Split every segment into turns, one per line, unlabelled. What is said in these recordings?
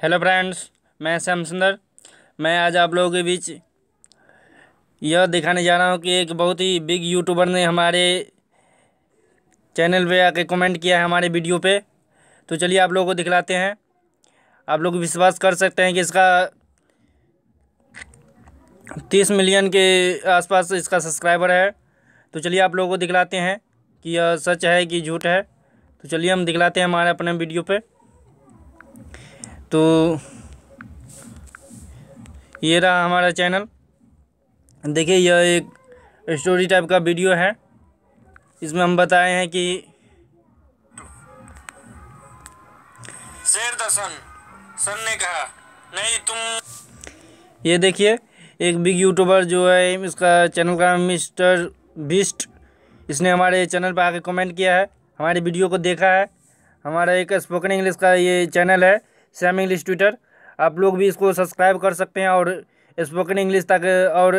Hello friends, मैं श्याम सुंदर। मैं आज आप लोगों के बीच यह दिखाने जा रहा हूँ कि एक बहुत ही बिग यूट्यूबर ने हमारे चैनल पे आके कमेंट किया है हमारे वीडियो पे। तो चलिए आप लोगों को दिखलाते हैं। आप लोग विश्वास कर सकते हैं कि इसका तीस मिलियन के आसपास इसका सब्सक्राइबर है। तो चलिए आप लोगों को दिखलाते हैं कि यह सच है कि झूठ है। तो चलिए हम दिखलाते हैं हमारे अपने वीडियो पे। तो ये रहा हमारा चैनल। देखिए यह एक स्टोरी टाइप का वीडियो है। इसमें हम बताए हैं कि शेर दर्शन सर ने कहा नहीं तुम ये देखिए एक बिग यूट्यूबर जो है इसका चैनल का मिस्टर बिस्ट इसने हमारे चैनल पर आके कमेंट किया है हमारे वीडियो को देखा है। हमारा एक स्पोकन इंग्लिश का ये चैनल है। सैम इंग्लिश ट्विटर आप लोग भी इसको सब्सक्राइब कर सकते हैं और स्पोकन इंग्लिश तक, और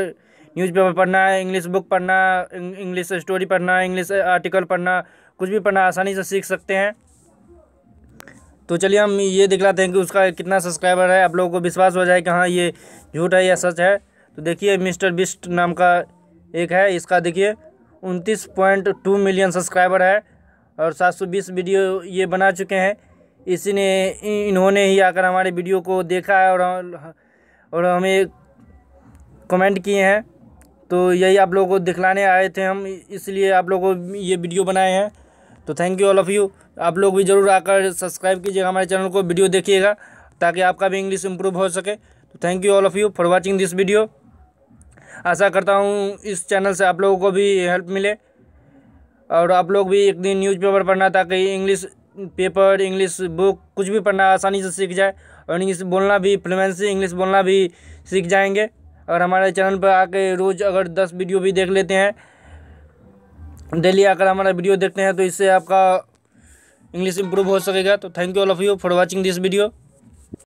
न्यूज़पेपर पढ़ना इंग्लिश बुक पढ़ना इंग्लिश स्टोरी पढ़ना इंग्लिश आर्टिकल पढ़ना, कुछ भी पढ़ना आसानी से सीख सकते हैं। तो चलिए हम ये दिखलाते हैं कि उसका कितना सब्सक्राइबर है। आप लोगों को विश्वास हो जाए कि हाँ ये झूठ है या सच है। तो देखिए, मिस्टर बिस्ट नाम का एक है, इसका देखिए, उनतीस पॉइंट टू मिलियन सब्सक्राइबर है और सात सौ बीस वीडियो ये बना चुके हैं। इसी ने इन्होंने ही आकर हमारे वीडियो को देखा है और और हमें कमेंट किए हैं। तो यही आप लोगों को दिखलाने आए थे हम, इसलिए आप लोगों को ये वीडियो बनाए हैं। तो thank you all of you आप लोग भी ज़रूर आकर सब्सक्राइब कीजिएगा हमारे चैनल को, वीडियो देखिएगा, ताकि आपका भी इंग्लिश इम्प्रूव हो सके। तो thank you all of you for watching this video आशा करता हूँ इस चैनल से आप लोगों को भी हेल्प मिले। और आप लोग भी एक दिन न्यूज़पेपर पढ़ना ताकि इंग्लिश पेपर इंग्लिश बुक कुछ भी पढ़ना आसानी से सीख जाए। और इंग्लिश बोलना भी फ्लुएंसी इंग्लिश बोलना भी सीख जाएँगे। और हमारे चैनल पर आके रोज़ अगर दस वीडियो भी देख लेते हैं डेली आकर हमारा वीडियो देखते हैं तो इससे आपका इंग्लिश इम्प्रूव हो सकेगा। तो thank you all of you for watching this video